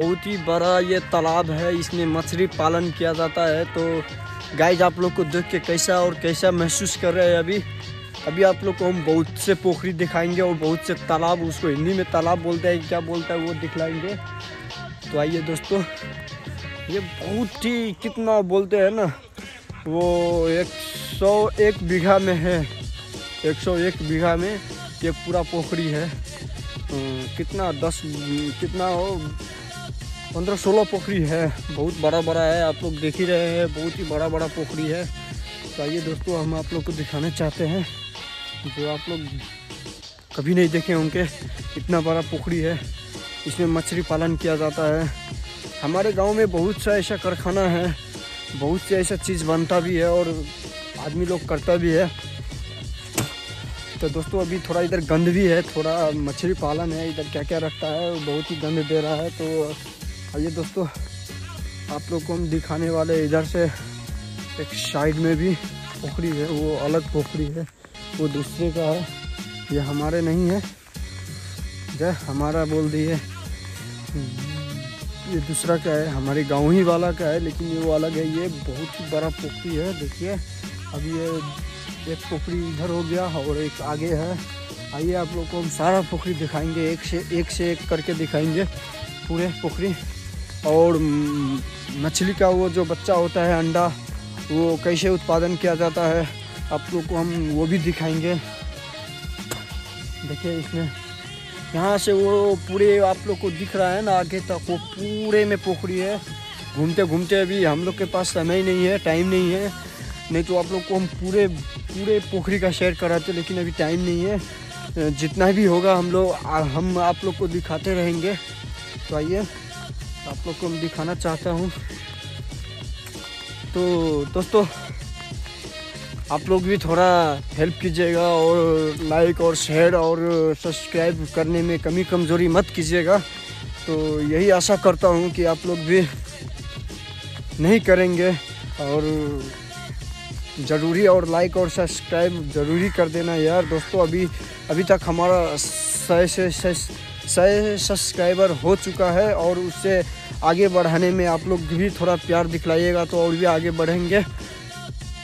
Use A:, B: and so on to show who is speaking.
A: बहुत ही बड़ा ये तालाब है इसमें मछली पालन किया जाता है। तो गाइज़ आप लोग को देख के कैसा और कैसा महसूस कर रहे हैं अभी? अभी आप लोग को हम बहुत से पोखरी दिखाएँगे और बहुत से तालाब उसको हिंदी में तालाब बोलते हैं क्या बोलता है वो दिखलाएँगे। तो आइए दोस्तों ये बहुत ही कितना बोलते हैं ना वो एक सौ एक बीघा में है। एक सौ एक बीघा में ये पूरा पोखरी है। अम, कितना दस कितना हो पंद्रह सोलह पोखरी है। बहुत बड़ा बड़ा है, आप लोग देख ही रहे हैं, बहुत ही बड़ा बड़ा पोखरी है। तो आइए दोस्तों, हम आप लोग को दिखाना चाहते हैं। जो आप लोग कभी नहीं देखे होंगे, इतना बड़ा पोखरी है। इसमें मछली पालन किया जाता है। हमारे गाँव में बहुत सा ऐसा कारखाना है, बहुत से ऐसा चीज़ बनता भी है और आदमी लोग करता भी है। तो दोस्तों, अभी थोड़ा इधर गंद भी है, थोड़ा मछली पालन है, इधर क्या क्या रखता है, बहुत ही गंद दे रहा है तो आइए दोस्तों, आप लोग को हम दिखाने वाले इधर से एक साइड में भी पोखरी है, वो अलग पोखरी है, वो दूसरे का है, ये हमारे नहीं है। जय, हमारा बोल दिए। ये दूसरा का है? हमारे गाँव ही वाला का है, लेकिन ये वो अलग है, ये बहुत ही बड़ा पोखरी है, देखिए। अब ये एक पोखरी इधर हो गया और एक आगे है। आइए आप लोग को हम सारा पोखरी दिखाएँगे, एक से एक से एक करके दिखाएँगे, पूरे पोखरी। और मछली का वो जो बच्चा होता है अंडा, वो कैसे उत्पादन किया जाता है, आप लोग को हम वो भी दिखाएँगे। देखिए इसमें, यहाँ से वो पूरे आप लोग को दिख रहा है ना, आगे तक वो पूरे में पोखरी है। घूमते घूमते अभी हम लोग के पास समय नहीं है टाइम नहीं है। नहीं तो आप लोग को हम पूरे पूरे पोखरी का शेयर कराते, लेकिन अभी टाइम नहीं है। जितना भी होगा हम लोग हम आप लोग को दिखाते रहेंगे। तो आइए। आप लोग को दिखाना चाहता हूँ। तो दोस्तों, आप लोग भी थोड़ा हेल्प कीजिएगा और लाइक और शेयर और सब्सक्राइब करने में कमी कमज़ोरी मत कीजिएगा। तो यही आशा करता हूँ कि आप लोग भी नहीं करेंगे और ज़रूरी और लाइक और सब्सक्राइब ज़रूरी कर देना यार। दोस्तों, अभी अभी तक हमारा सौ से सौ सब्सक्राइबर हो चुका है और उससे आगे बढ़ाने में आप लोग भी थोड़ा प्यार दिखलाइएगा तो और भी आगे बढ़ेंगे।